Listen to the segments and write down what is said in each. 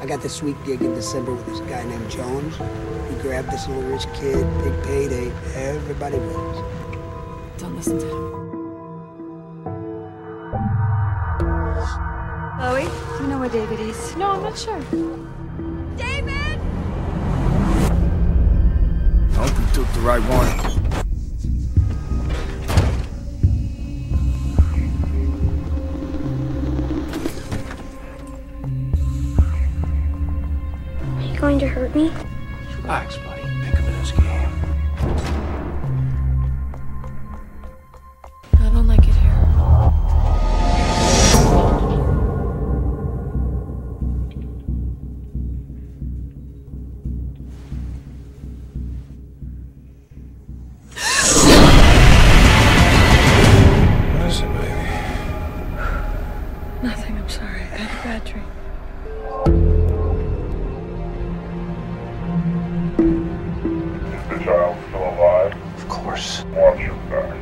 I got this sweet gig in December with this guy named Jones. He grabbed this little rich kid, big payday. Everybody wins. Don't listen to him. Chloe, do you know where David is? No, I'm not sure. David! I hope you took the right one. Are you going to hurt me? Relax, buddy. Think of it as a game. I don't like it here. What is it, baby? Nothing, I'm sorry. I had a bad dream. Child still alive? Of course. Watch your back.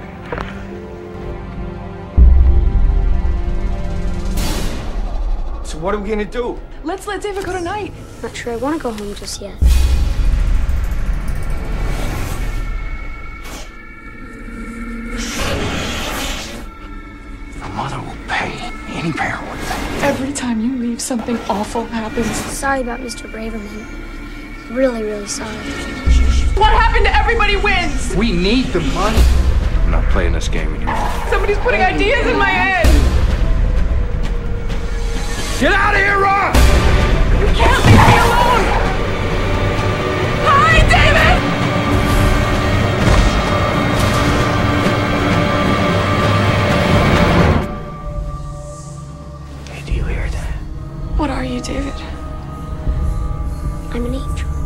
So what are we gonna do? Let's let David go tonight. Not sure I want to go home just yet. Your mother will pay. Any parent would pay. Every time you leave, something awful happens. Sorry about Mr. Braverman. Really, really sorry. What happened to everybody wins? We need the money. I'm not playing this game anymore. Somebody's putting ideas in my head. Get out of here, Ron! You can't leave me alone. Hi, David! Hey, do you hear that? What are you, David? I'm an angel.